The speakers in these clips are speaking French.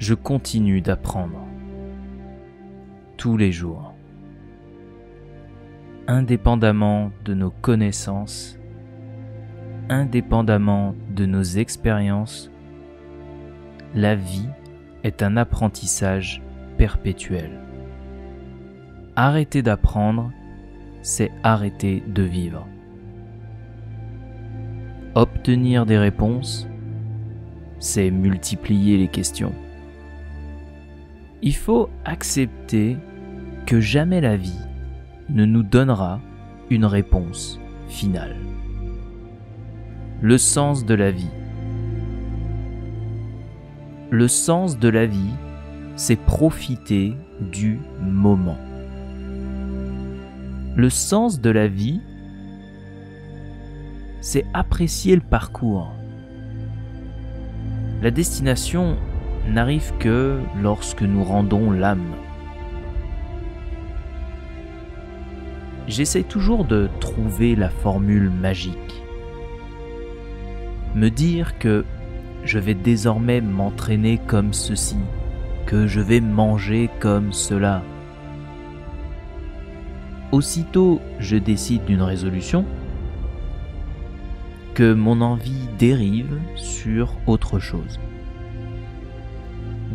je continue d'apprendre. Tous les jours. Indépendamment de nos connaissances, indépendamment de nos expériences, la vie est un apprentissage perpétuel. Arrêter d'apprendre, c'est arrêter de vivre. Obtenir des réponses, c'est multiplier les questions. Il faut accepter que jamais la vie ne nous donnera une réponse finale. Le sens de la vie. Le sens de la vie, c'est profiter du moment. Le sens de la vie, c'est apprécier le parcours. La destination n'arrive que lorsque nous rendons l'âme. J'essaie toujours de trouver la formule magique. Me dire que je vais désormais m'entraîner comme ceci, que je vais manger comme cela. Aussitôt je décide d'une résolution, que mon envie dérive sur autre chose.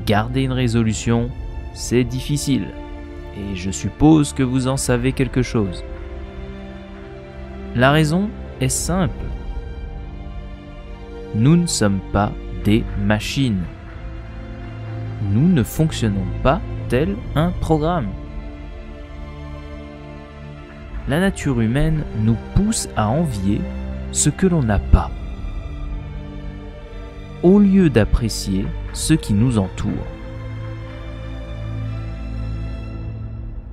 Garder une résolution, c'est difficile, et je suppose que vous en savez quelque chose. La raison est simple. Nous ne sommes pas des machines. Nous ne fonctionnons pas tel un programme. La nature humaine nous pousse à envier ce que l'on n'a pas, au lieu d'apprécier ce qui nous entoure.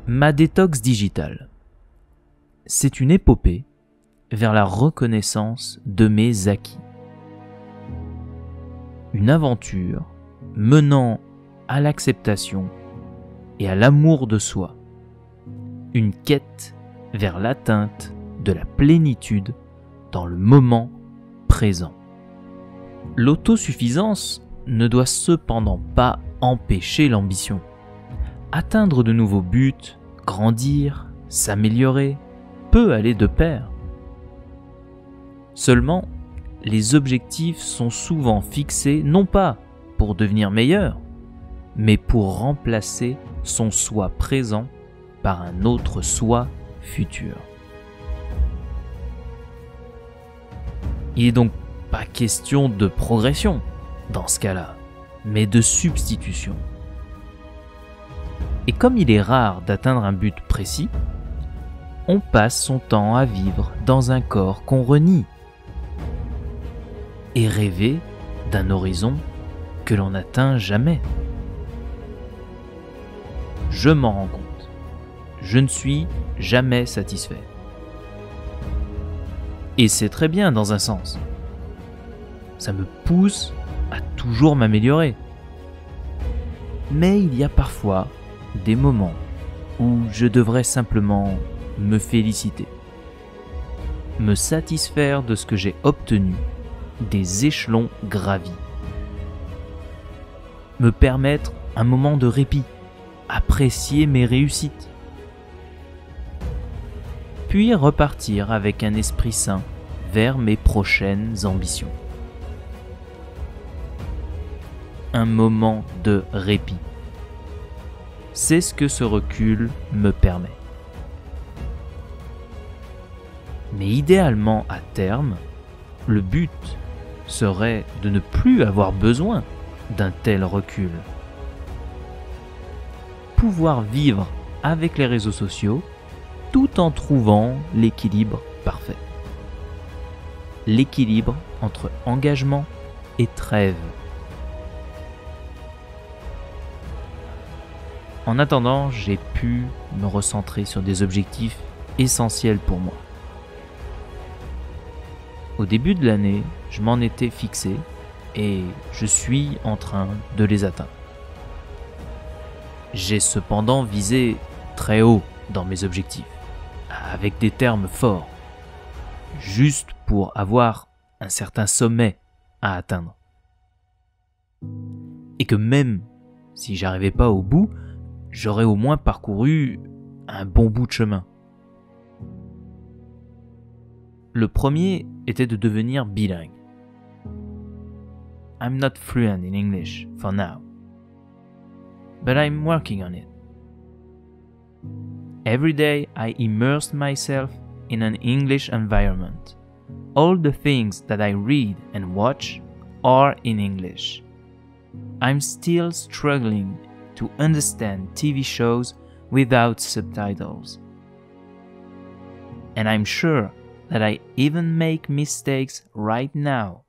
Ma détox digitale. C'est une épopée vers la reconnaissance de mes acquis. Une aventure menant à l'acceptation et à l'amour de soi. Une quête vers l'atteinte de la plénitude dans le moment présent. L'autosuffisance ne doit cependant pas empêcher l'ambition. Atteindre de nouveaux buts, grandir, s'améliorer, peut aller de pair. Seulement, les objectifs sont souvent fixés non pas pour devenir meilleur, mais pour remplacer son soi présent par un autre soi futur. Il n'est donc pas question de progression dans ce cas-là, mais de substitution. Et comme il est rare d'atteindre un but précis, on passe son temps à vivre dans un corps qu'on renie et rêver d'un horizon que l'on n'atteint jamais. Je m'en rends compte. Je ne suis jamais satisfait. Et c'est très bien dans un sens. Ça me pousse à toujours m'améliorer. Mais il y a parfois des moments où je devrais simplement me féliciter. Me satisfaire de ce que j'ai obtenu, des échelons gravis. Me permettre un moment de répit, apprécier mes réussites puis repartir avec un esprit sain vers mes prochaines ambitions. Un moment de répit. C'est ce que ce recul me permet. Mais idéalement à terme, le but serait de ne plus avoir besoin d'un tel recul. Pouvoir vivre avec les réseaux sociaux tout en trouvant l'équilibre parfait. L'équilibre entre engagement et trêve. En attendant, j'ai pu me recentrer sur des objectifs essentiels pour moi. Au début de l'année, je m'en étais fixé et je suis en train de les atteindre. J'ai cependant visé très haut dans mes objectifs avec des termes forts, juste pour avoir un certain sommet à atteindre. Et que même Si j'arrivais pas au bout, j'aurais au moins parcouru un bon bout de chemin. Le premier était de devenir bilingue. I'm not fluent in English for now, but I'm working on it. Every day I immerse myself in an English environment. All the things that I read and watch are in English. I'm still struggling to understand TV shows without subtitles. And I'm sure that I even make mistakes right now.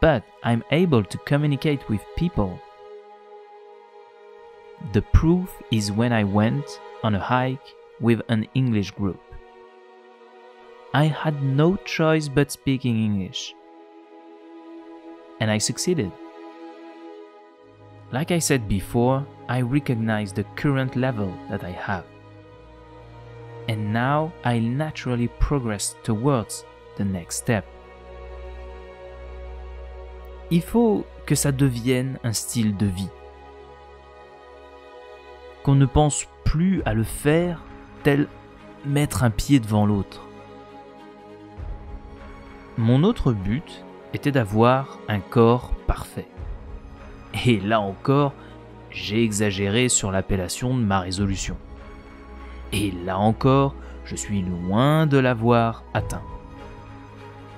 But I'm able to communicate with people. The proof is when I went on a hike with an English group. I had no choice but speaking English. And I succeeded. Like I said before, I recognize the current level that I have. And now I naturally progress towards the next step. Il faut que ça devienne un style de vie. Qu'on ne pense plus à le faire tel mettre un pied devant l'autre. Mon autre but était d'avoir un corps parfait. Et là encore, j'ai exagéré sur l'appellation de ma résolution. Et là encore, je suis loin de l'avoir atteint.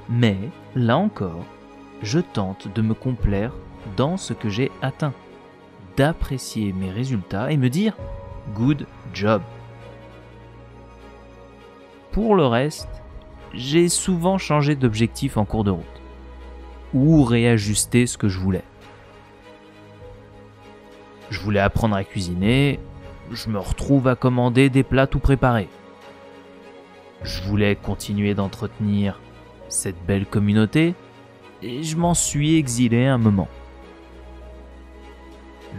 Mais, là encore, je tente de me complaire dans ce que j'ai atteint, d'apprécier mes résultats et me dire good job. Pour le reste, j'ai souvent changé d'objectif en cours de route, ou réajusté ce que je voulais. Voulais apprendre à cuisiner, je me retrouve à commander des plats tout préparés. Je voulais continuer d'entretenir cette belle communauté et je m'en suis exilé un moment.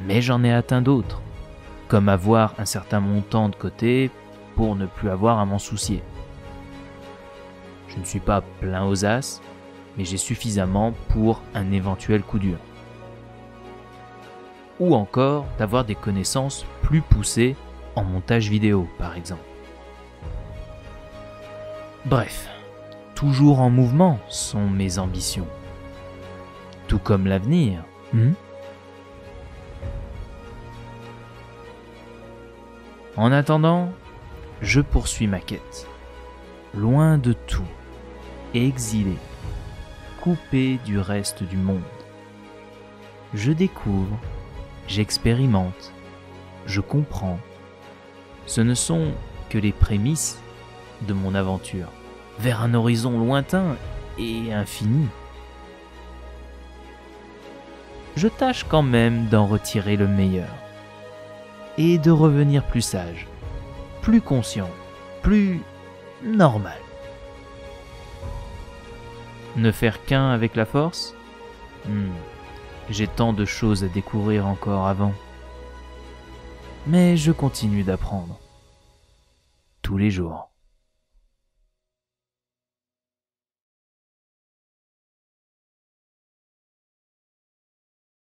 Mais j'en ai atteint d'autres, comme avoir un certain montant de côté pour ne plus avoir à m'en soucier. Je ne suis pas plein aux as, mais j'ai suffisamment pour un éventuel coup dur ou encore d'avoir des connaissances plus poussées en montage vidéo par exemple. Bref, toujours en mouvement sont mes ambitions. Tout comme l'avenir. Hmm? en attendant, je poursuis ma quête. Loin de tout, exilé, coupé du reste du monde. Je découvre j'expérimente, je comprends. Ce ne sont que les prémices de mon aventure, vers un horizon lointain et infini. Je tâche quand même d'en retirer le meilleur et de revenir plus sage, plus conscient, plus normal. Ne faire qu'un avec la force? Hmm. J'ai tant de choses à découvrir encore avant. Mais je continue d'apprendre. Tous les jours.